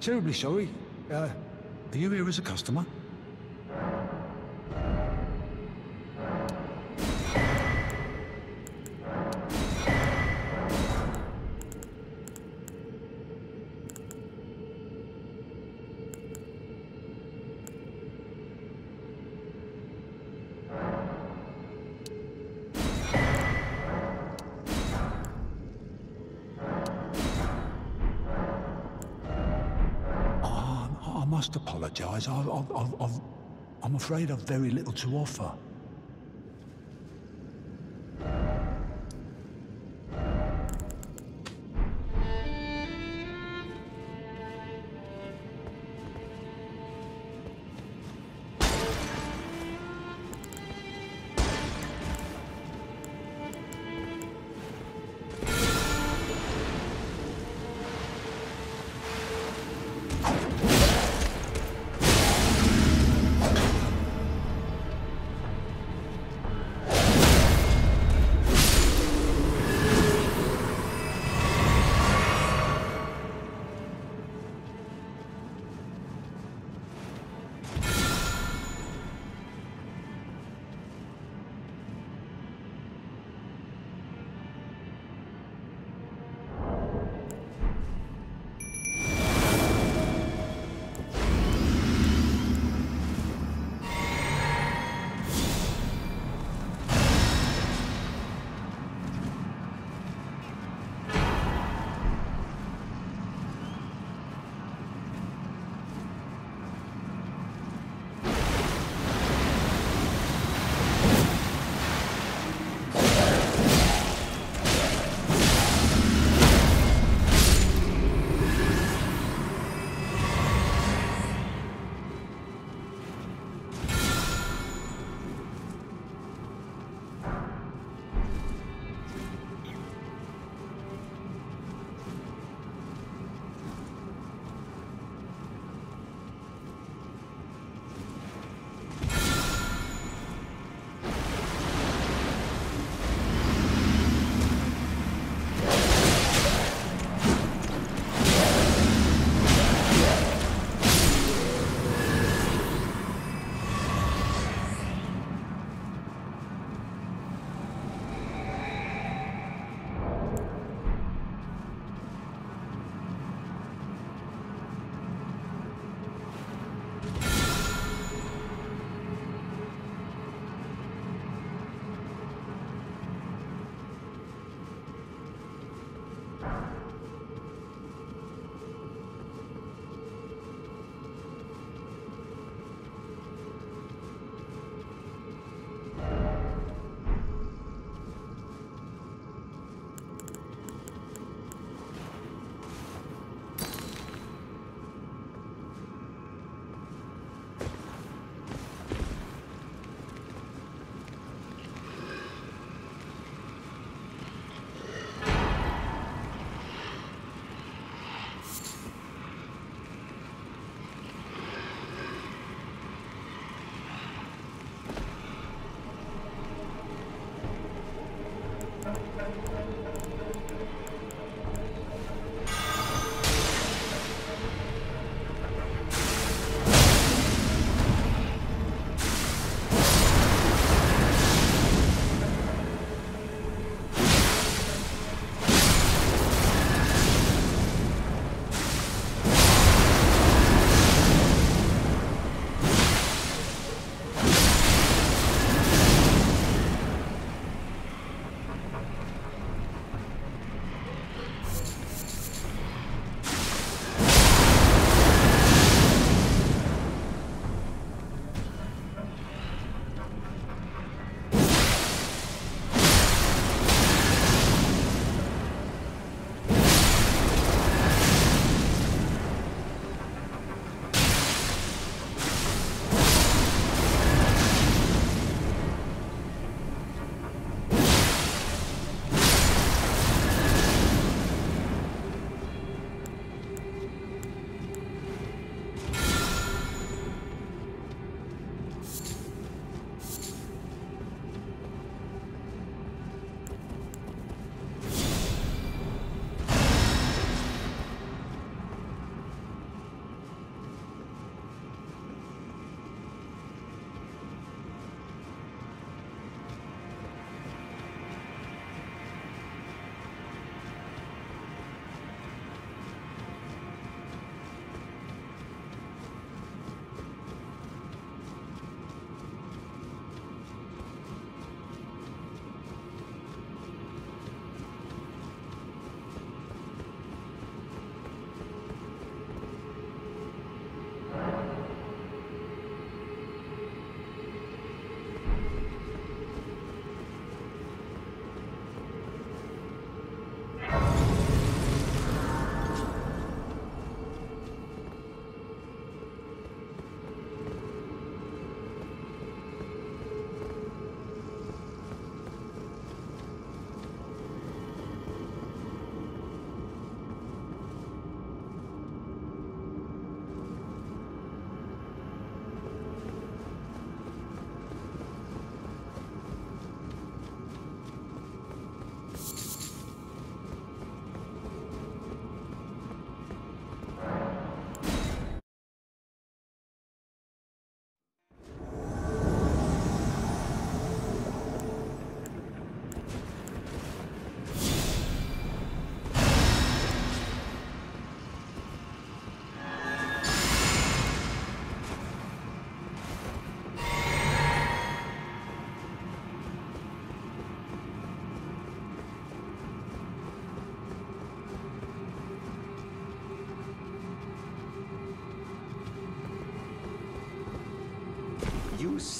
terribly sorry. Uh, are you here as a customer? Apologise. I've, I've, I've, I'm afraid I've very little to offer.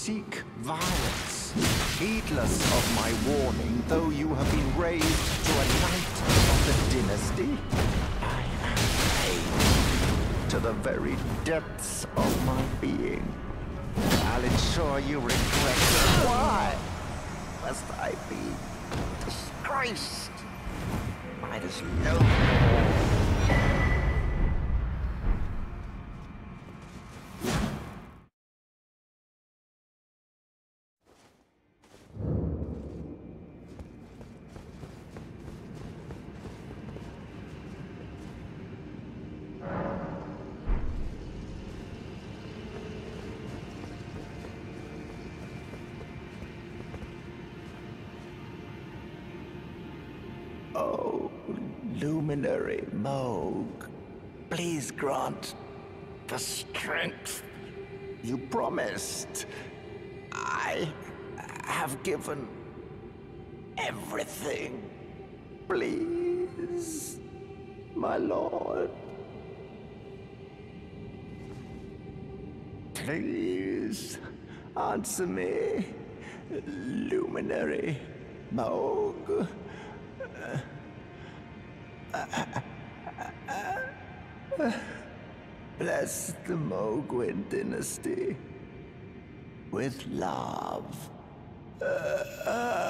Seek violence, heedless of my warning, though you have been raised to a knight of the dynasty. I am pain to the very depths of my being. I'll ensure you regret. Why must I be disgraced by this low luminary Mohg, please grant the strength you promised. I have given everything. Please, my lord. Please, answer me, luminary Mohg. The Mohgwyn dynasty with love. Uh, uh.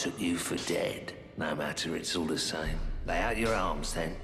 Took you for dead. No matter, it's all the same. Lay out your arms then.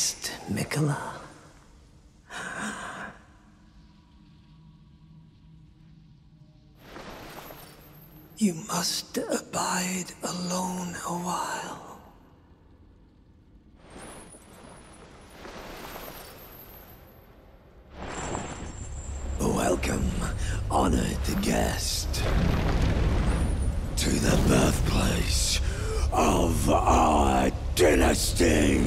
Tryst, Miquella. You must abide alone a while. Welcome, honored guest, to the birthplace of our dynasty.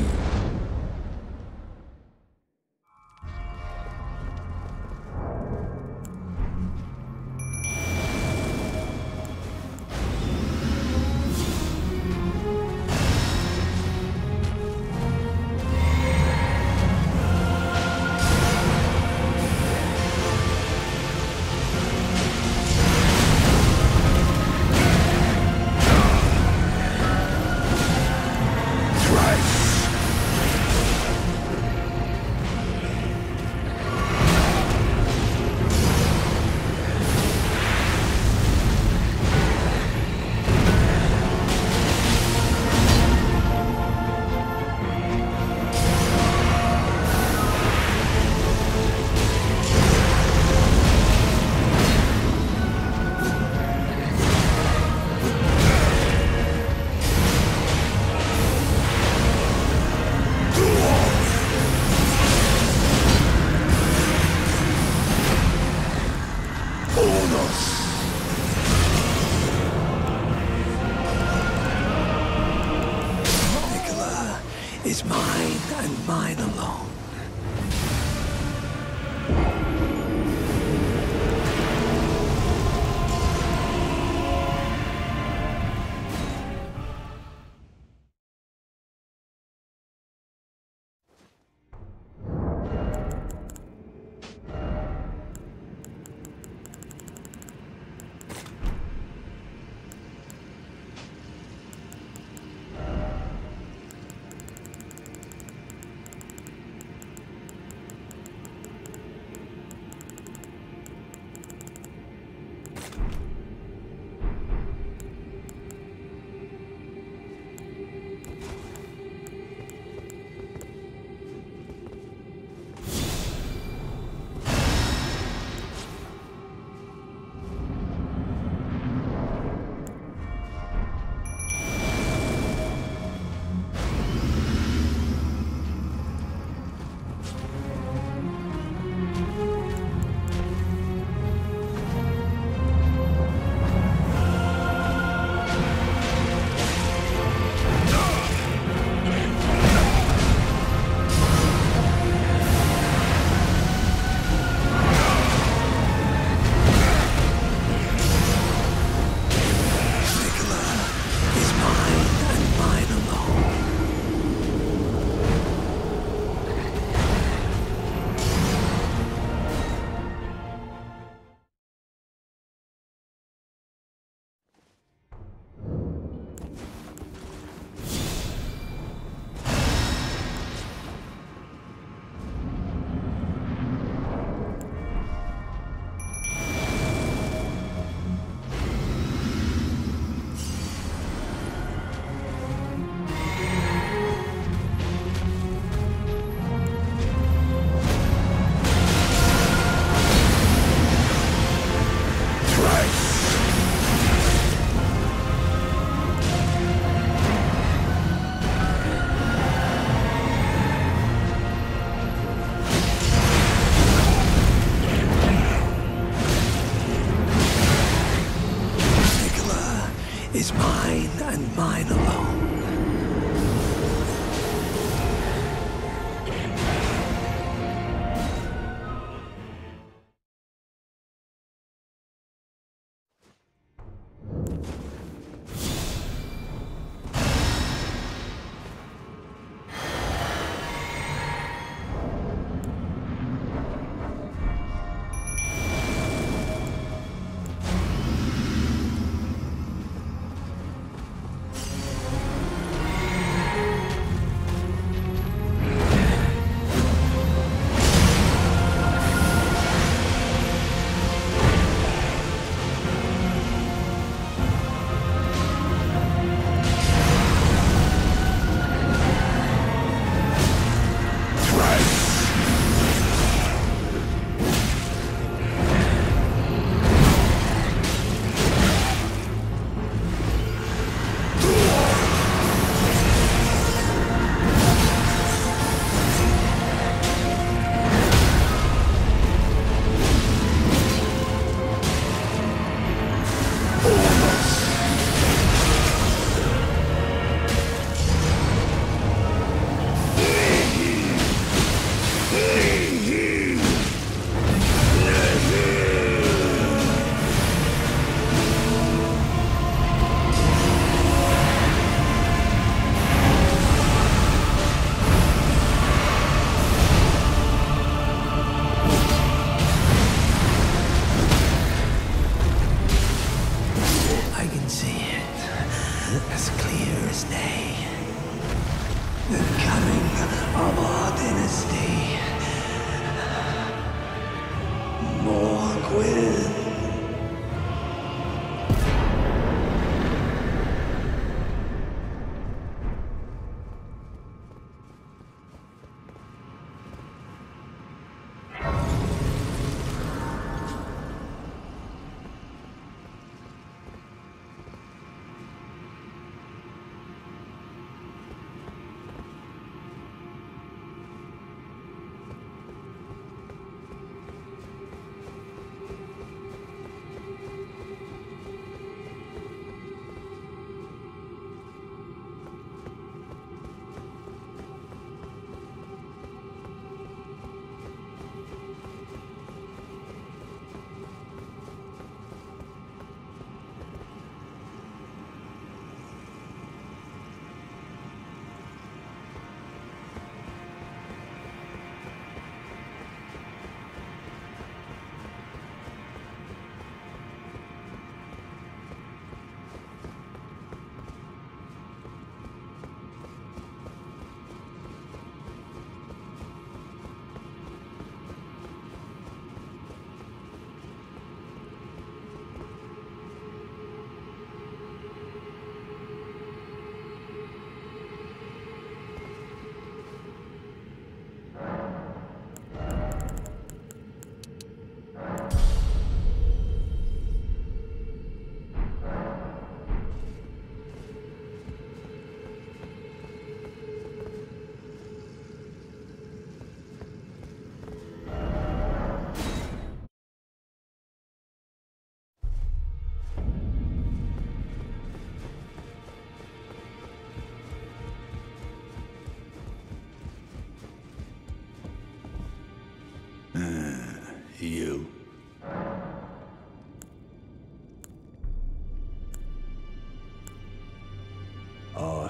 by the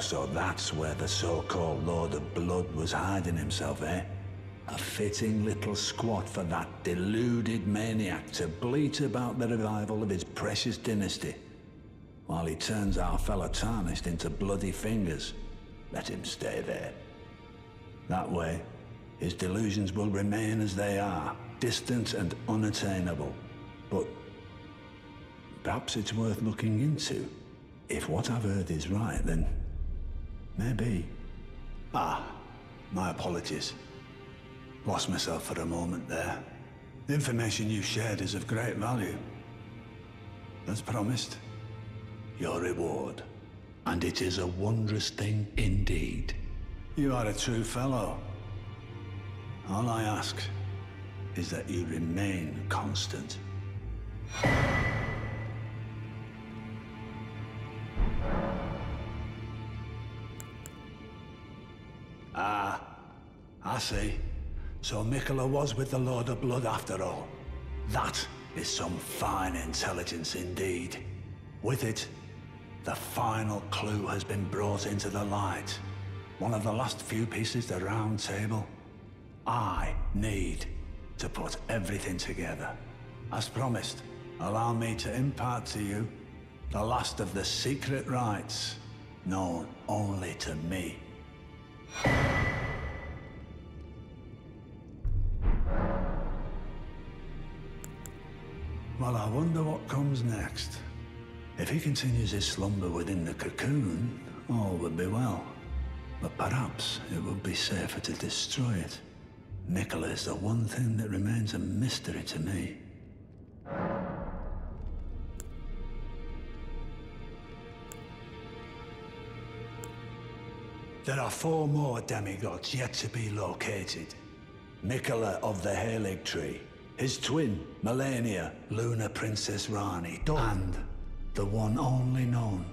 so that's where the so-called Lord of Blood was hiding himself, eh? A fitting little squat for that deluded maniac to bleat about the revival of his precious dynasty. While he turns our fellow tarnished into bloody fingers. Let him stay there. That way, his delusions will remain as they are, distant and unattainable. But perhaps it's worth looking into. If what I've heard is right, then maybe. Ah, my apologies. Lost myself for a moment there. The information you shared is of great value. As promised, your reward. And it is a wondrous thing indeed. You are a true fellow. All I ask is that you remain constant. See. So Miquella was with the Lord of Blood after all. That is some fine intelligence indeed. With it, the final clue has been brought into the light. One of the last few pieces the round table. I need to put everything together. As promised, allow me to impart to you the last of the secret rites known only to me. Well, I wonder what comes next. If he continues his slumber within the cocoon, all would be well. But perhaps it would be safer to destroy it. Miquella is the one thing that remains a mystery to me. There are four more demigods yet to be located. Miquella of the Haligtree, his twin, Malenia, Lunar Princess Ranni, and the one only known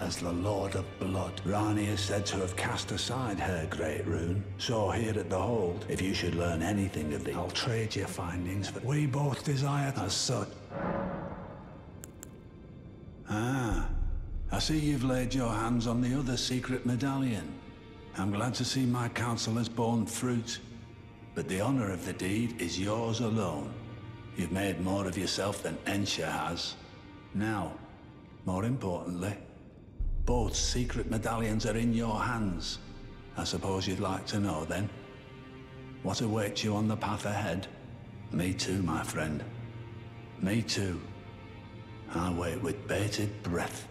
as the Lord of Blood. Ranni is said to have cast aside her great rune. So here at the Hold, if you should learn anything of the, I'll trade your findings for we both desire as such. Ah, I see you've laid your hands on the other secret medallion. I'm glad to see my counsel has borne fruit. But the honor of the deed is yours alone. You've made more of yourself than Ensha has. Now, more importantly, both secret medallions are in your hands. I suppose you'd like to know, then? What awaits you on the path ahead? Me too, my friend. Me too. I wait with bated breath.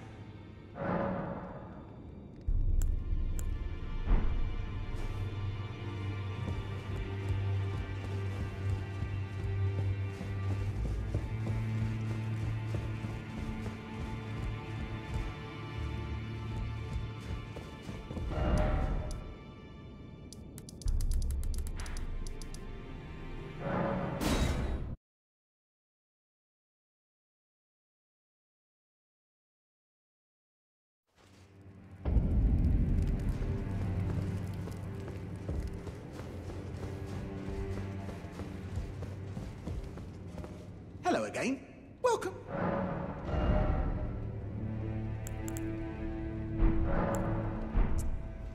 Again. Welcome.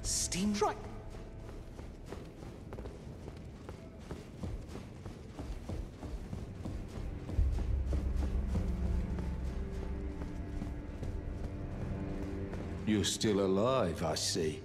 Steam right. You're still alive, I see.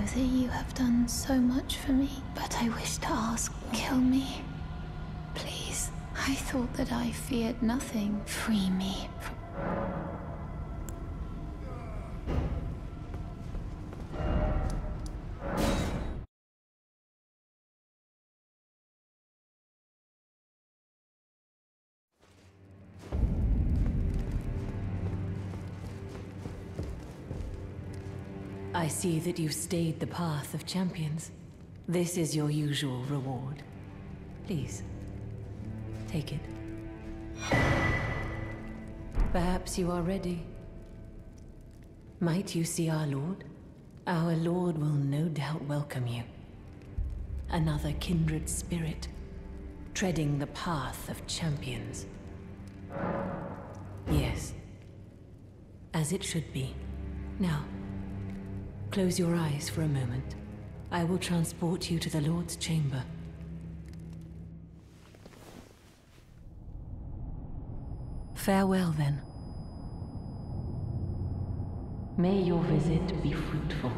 Know that you have done so much for me, but I wish to ask, kill me. Please. I thought that I feared nothing. Free me see that you've stayed the path of champions. This is your usual reward. Please, take it. Perhaps you are ready. Might you see our Lord? Our Lord will no doubt welcome you. Another kindred spirit, treading the path of champions. Yes, as it should be. Now, close your eyes for a moment. I will transport you to the Lord's chamber. Farewell, then. May your visit be fruitful.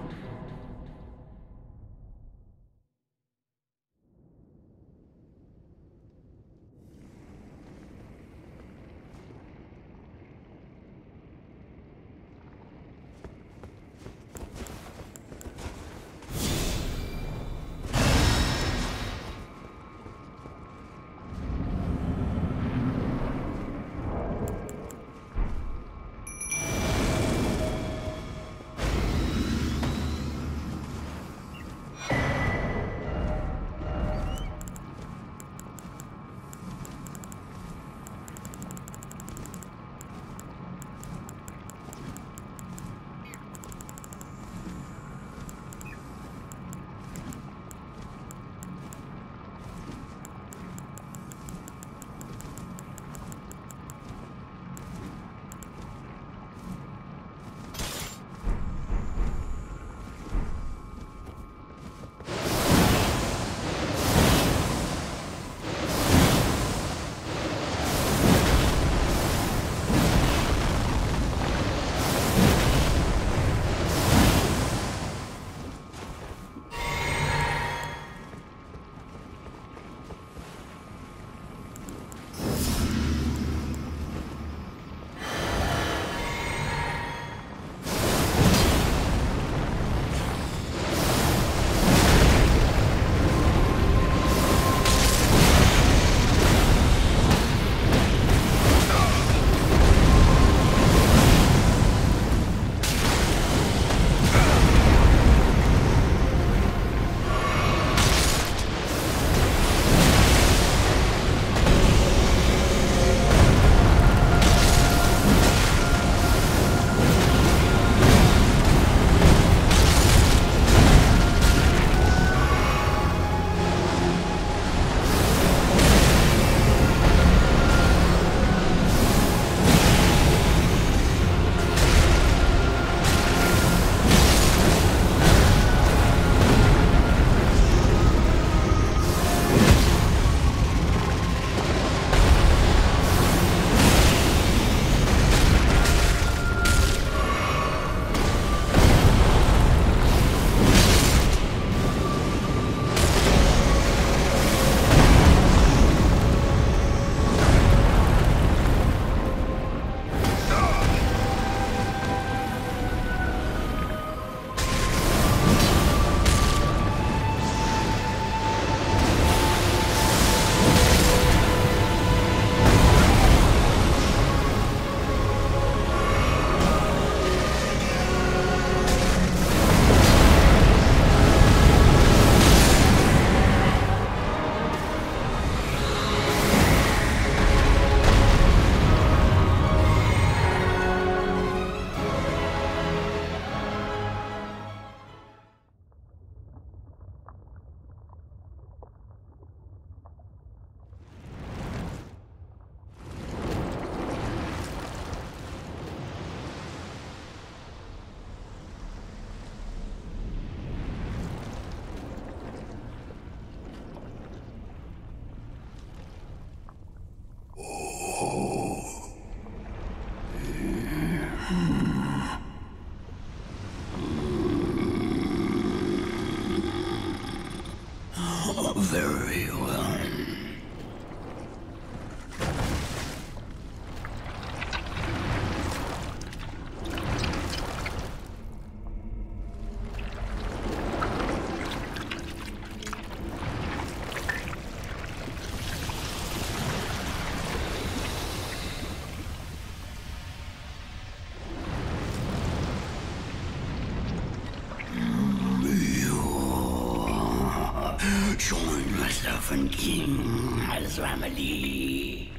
King as family.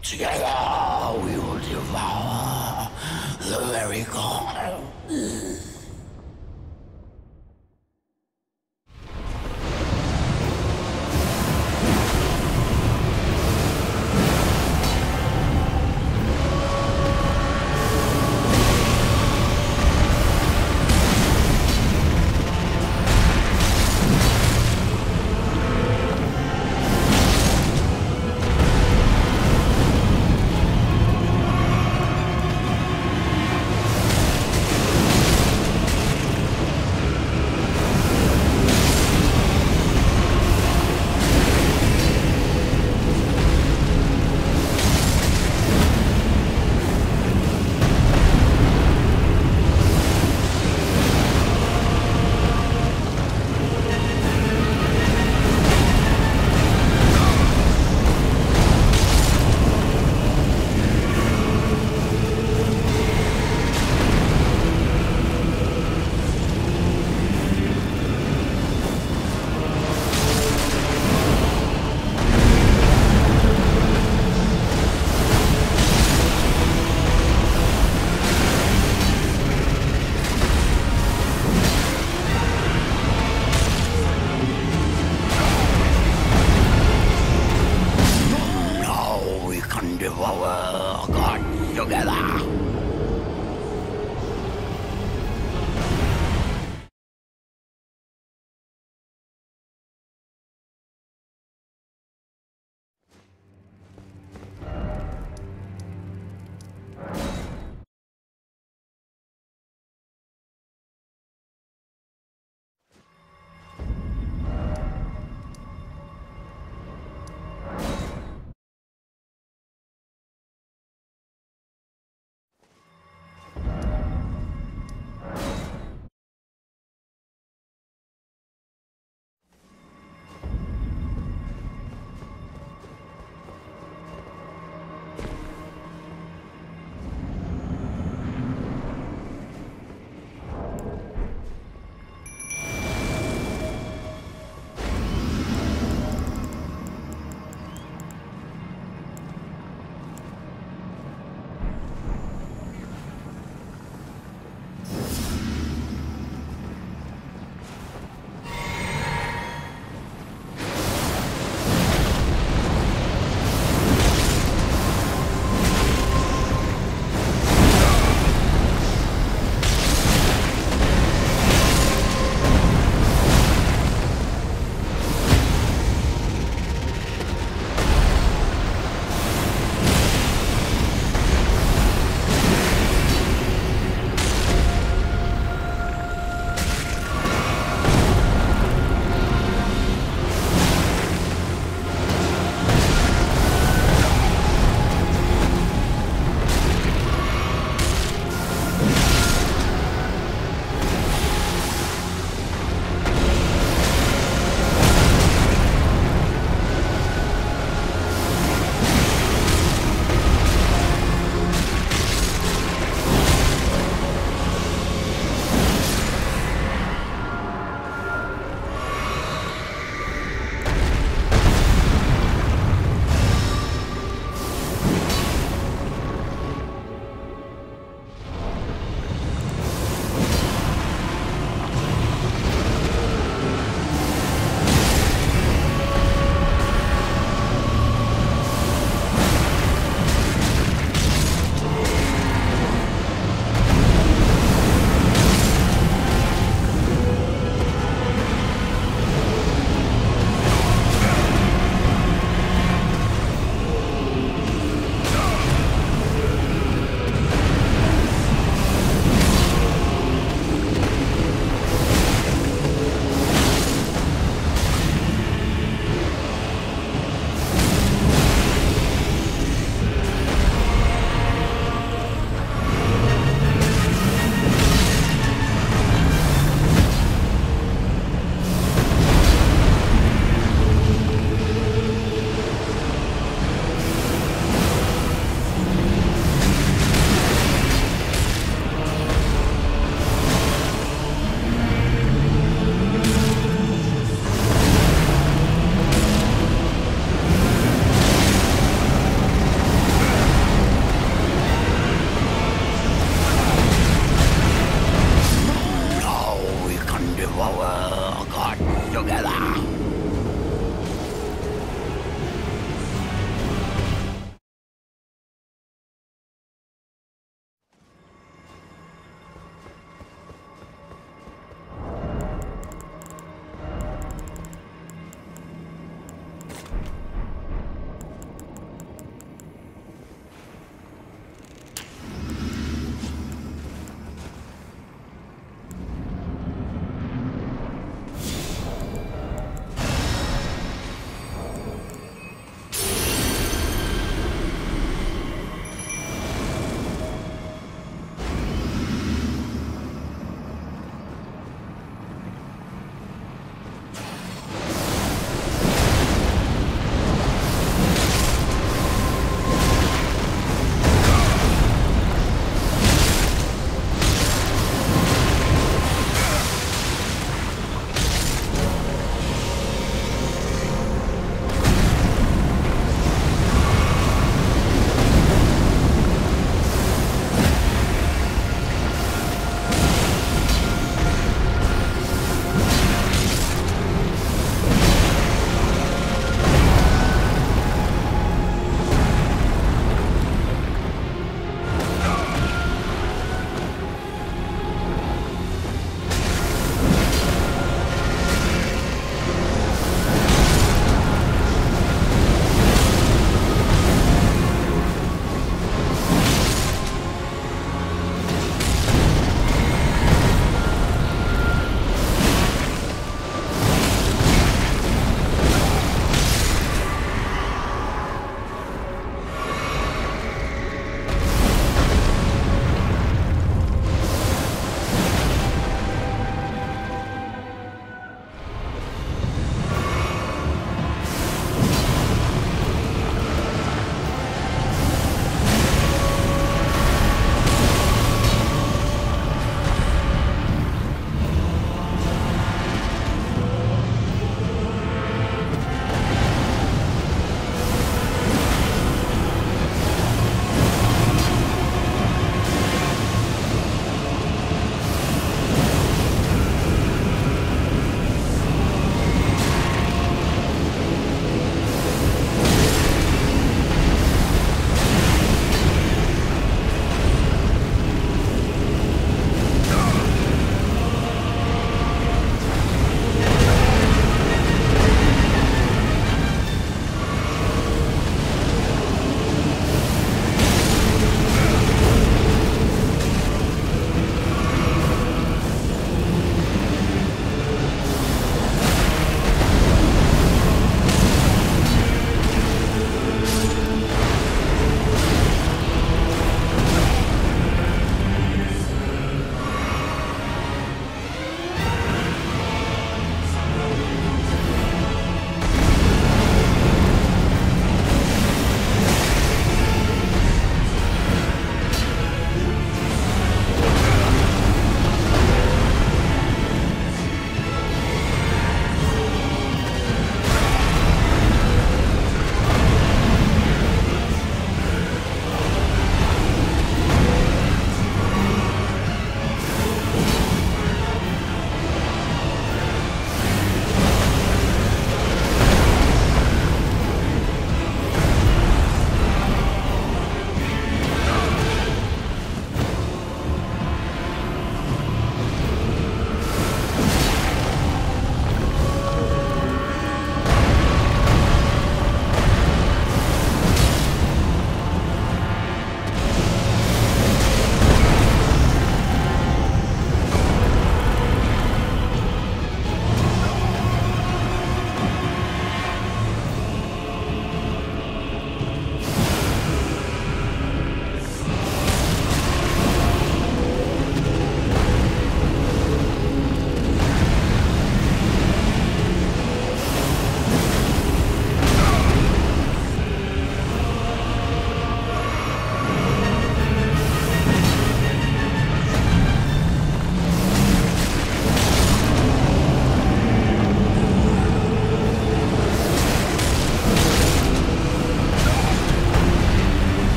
Together we will devour the very gods.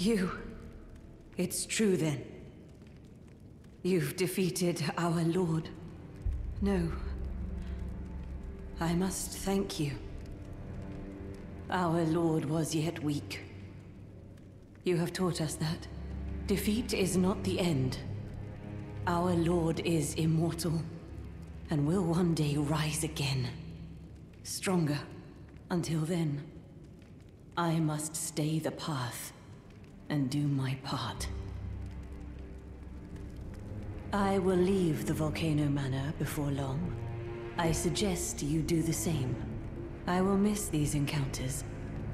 You. It's true then. You've defeated our lord. No. I must thank you. Our lord was yet weak. You have taught us that. Defeat is not the end. Our lord is immortal, and will one day rise again. Stronger. Until then, I must stay the path and do my part. I will leave the Volcano Manor before long. I suggest you do the same. I will miss these encounters.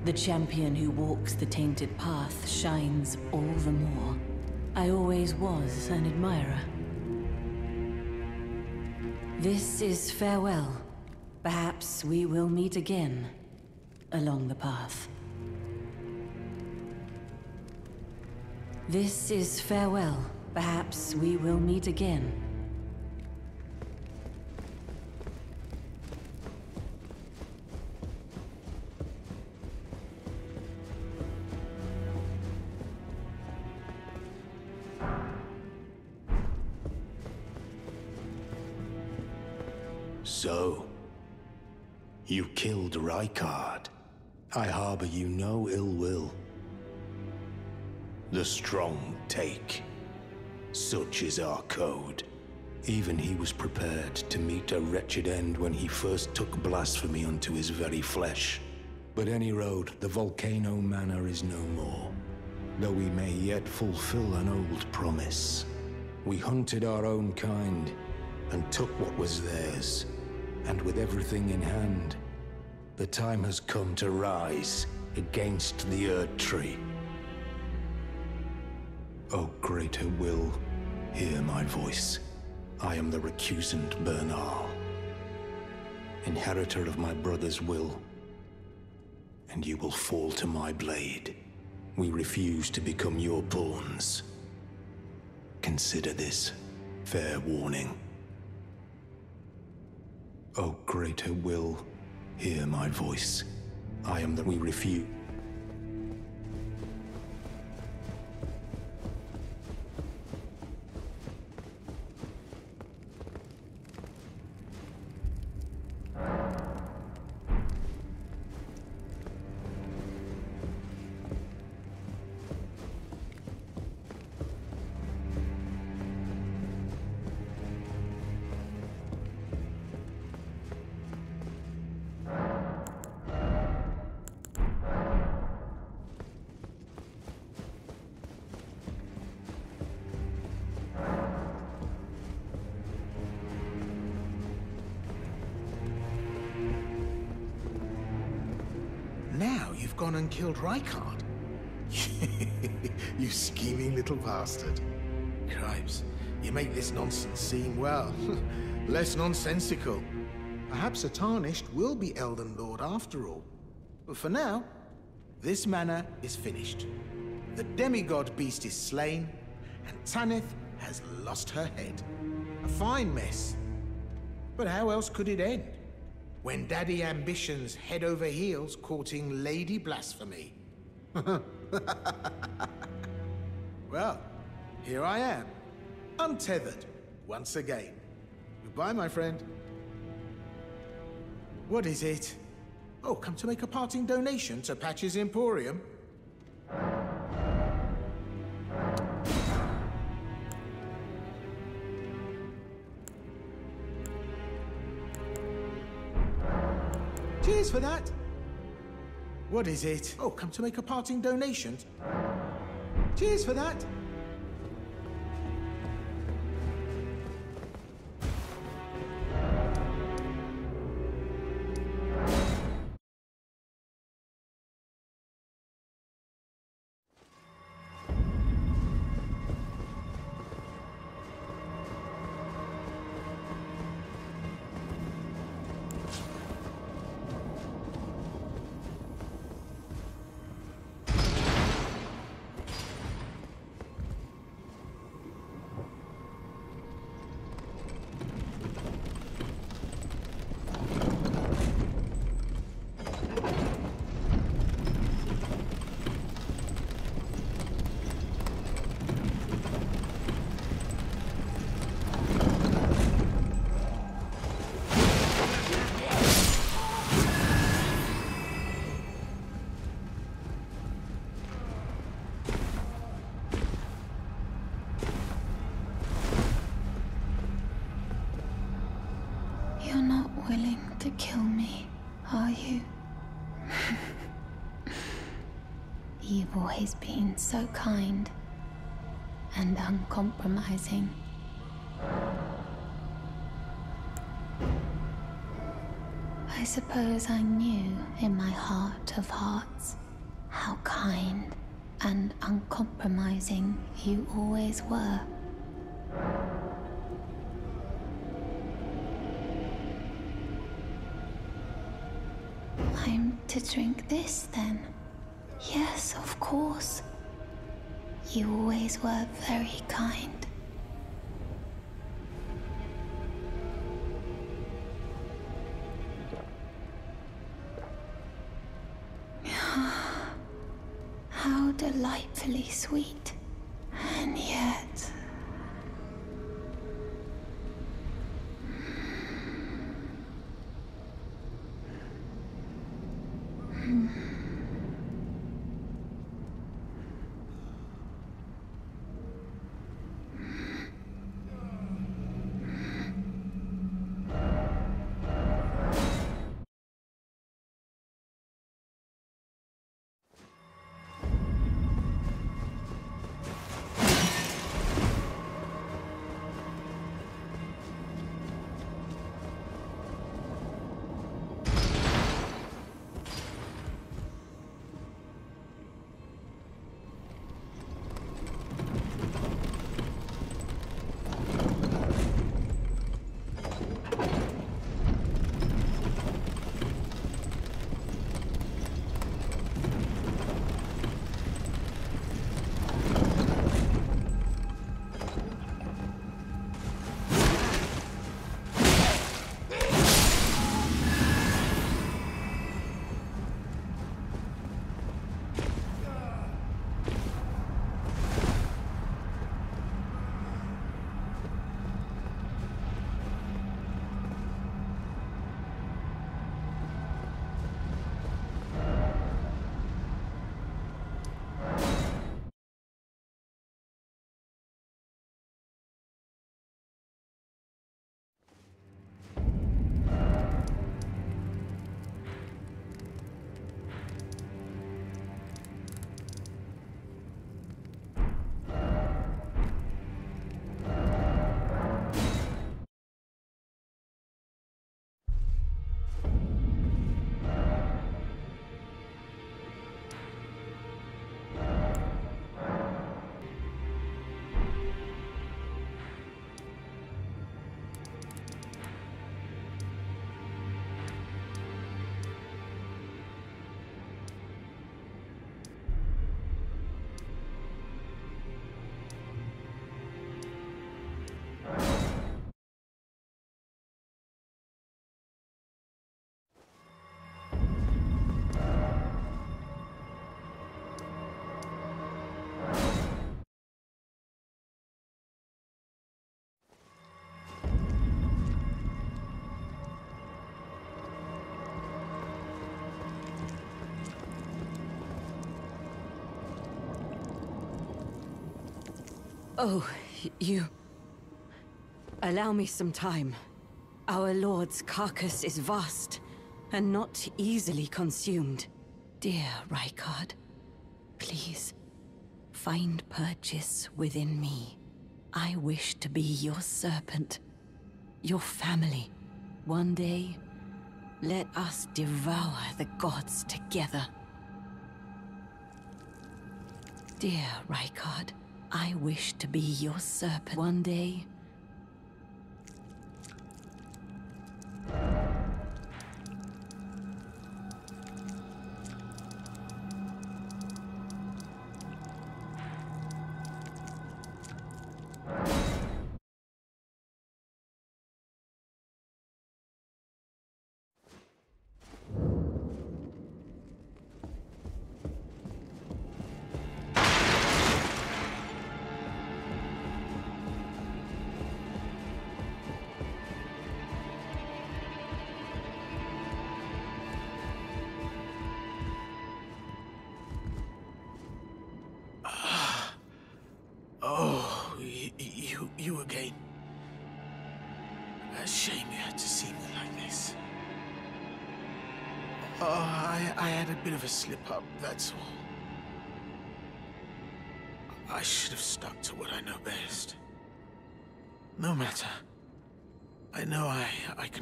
The champion who walks the tainted path shines all the more. I always was an admirer. This is farewell. Perhaps we will meet again along the path. This is farewell. Perhaps we will meet again. So, you killed Rykard. I harbor you no ill will. The strong take. Such is our code. Even he was prepared to meet a wretched end when he first took blasphemy unto his very flesh. But any road, the Volcano Manor is no more. Though we may yet fulfill an old promise. We hunted our own kind, and took what was theirs. And with everything in hand, the time has come to rise against the Erd Tree. O greater will, hear my voice. I am the recusant Bernahl, inheritor of my brother's will, and you will fall to my blade. We refuse to become your pawns. Consider this fair warning. O greater will, hear my voice. I am the we refuse. Killed Rykard. you scheming little bastard. Cripes, you make this nonsense seem, well, less nonsensical. Perhaps a Tarnished will be Elden Lord after all. But for now, this manor is finished. The demigod beast is slain, and Tanith has lost her head. A fine mess. But how else could it end? When Daddy Ambition's head over heels courting Lady Blasphemy. well, here I am, untethered, once again. Goodbye, my friend. What is it? Oh, come to make a parting donation to Patches' Emporium? Cheers for that. What is it? Oh, come to make a parting donation. Cheers for that. You've always been so kind and uncompromising. I suppose I knew in my heart of hearts how kind and uncompromising you always were. I'm to drink this then? Yes, of course. You always were very kind. Oh, you... Allow me some time. Our lord's carcass is vast, and not easily consumed. Dear Rykard, please, find purchase within me. I wish to be your serpent, your family. One day, let us devour the gods together. Dear Rykard, I wish to be your serpent. One day,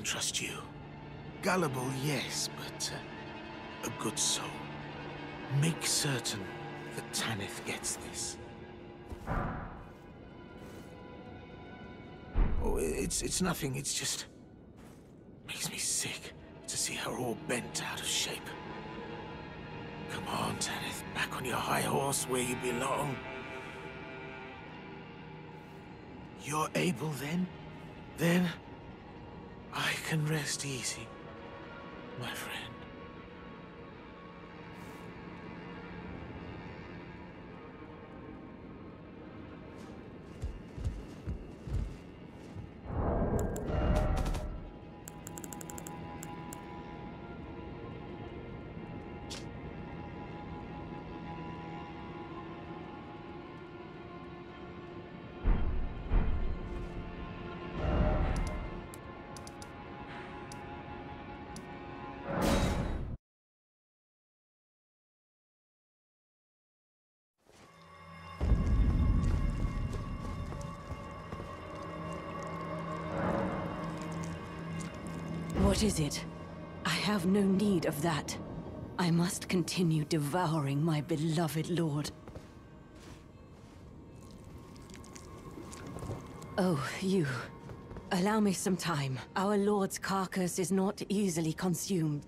trust you. Gullible, yes, but uh, a good soul. Make certain that Tanith gets this. Oh, it's it's nothing. It's just makes me sick to see her all bent out of shape. Come on, Tanith, back on your high horse where you belong. You're able then? Then I can rest easy, my friend. What is it? I have no need of that. I must continue devouring my beloved lord. Oh, you. Allow me some time. Our lord's carcass is not easily consumed.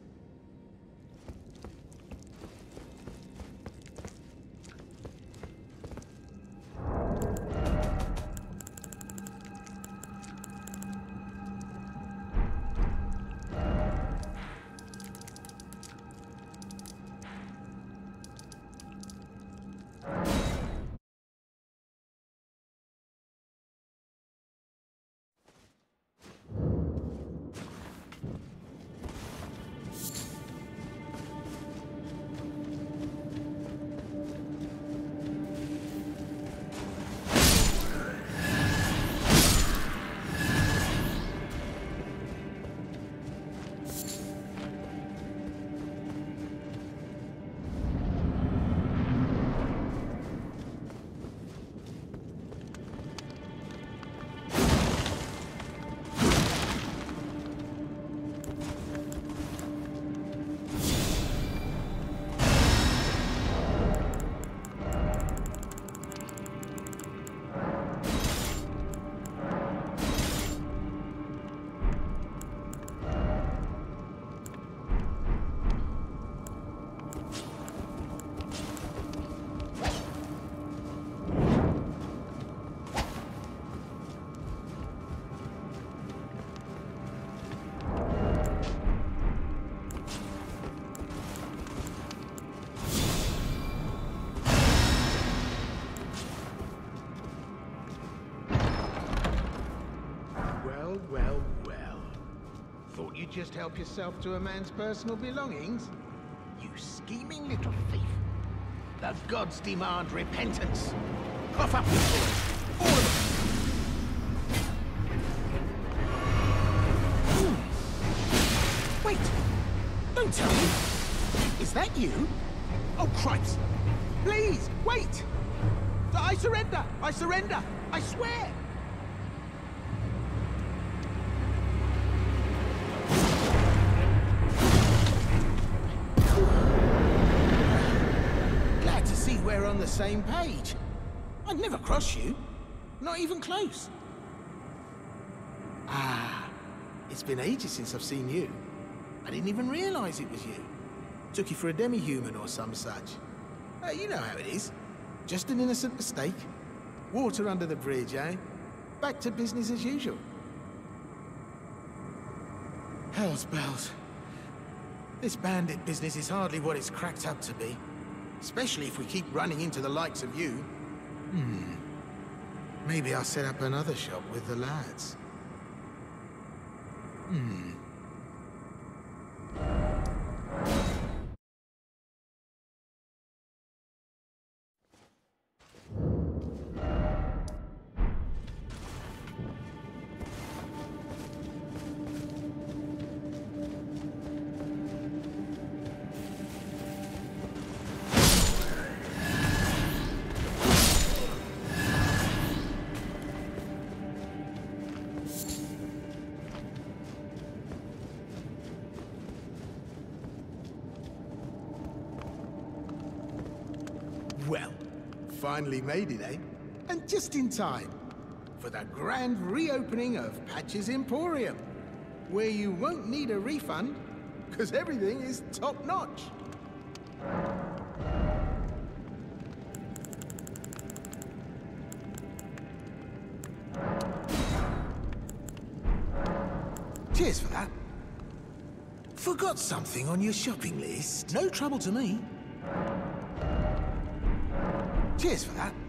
Just help yourself to a man's personal belongings? You scheming little thief. The gods demand repentance. Cough up your boys. All of them. Wait! Don't tell me! Is that you? Oh, cripes! Please, wait! I surrender! I surrender! I swear! Same page. I'd never cross you. Not even close. Ah, it's been ages since I've seen you. I didn't even realize it was you. Took you for a demi-human or some such. Uh, you know how it is. Just an innocent mistake. Water under the bridge, eh? Back to business as usual. Hell's bells. This bandit business is hardly what it's cracked up to be. Especially if we keep running into the likes of you. Hmm. Maybe I'll set up another shop with the lads. Hmm. Finally made it, eh? And just in time for the grand reopening of Patches' Emporium, where you won't need a refund because everything is top notch. Cheers for that. Forgot something on your shopping list? No trouble to me. Cheers for that.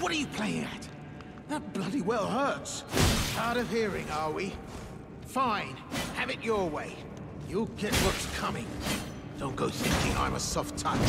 What are you playing at? That bloody well hurts. Hard of hearing, are we? Fine. Have it your way. You'll get what's coming. Don't go thinking I'm a soft touch.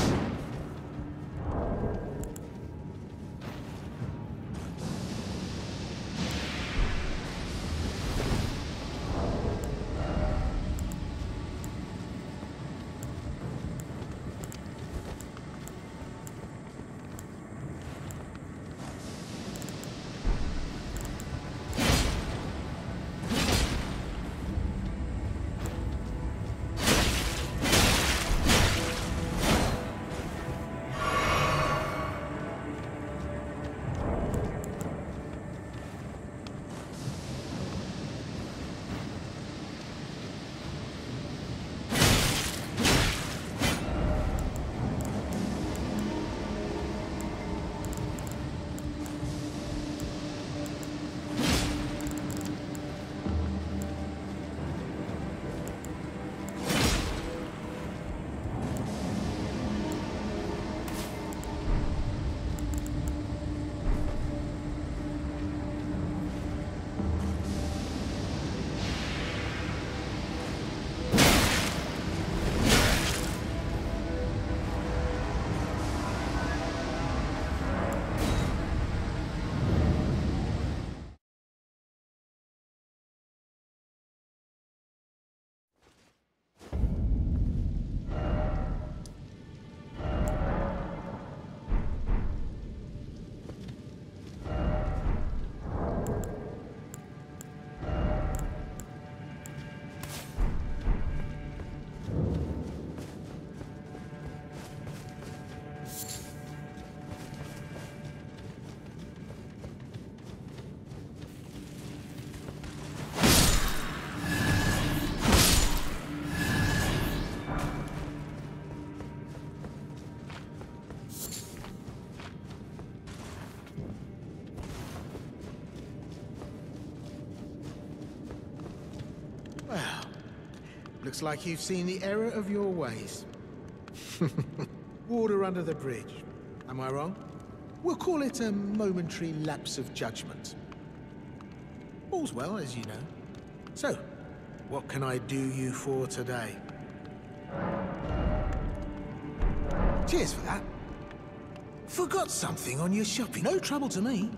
Looks like you've seen the error of your ways. Water under the bridge. Am I wrong? We'll call it a momentary lapse of judgment. All's well, as you know. So, what can I do you for today? Cheers for that. Forgot something on your shopping. No trouble to me.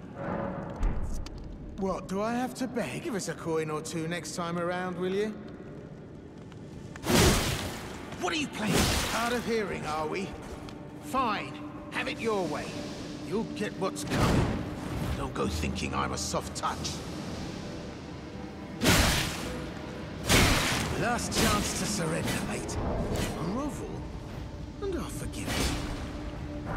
What, do I have to beg? Give us a coin or two next time around, will you? What are you playing? Out of hearing, are we? Fine. Have it your way. You'll get what's coming. Don't go thinking I'm a soft touch. Last chance to surrender, mate. Grovel? And I'll forgive you.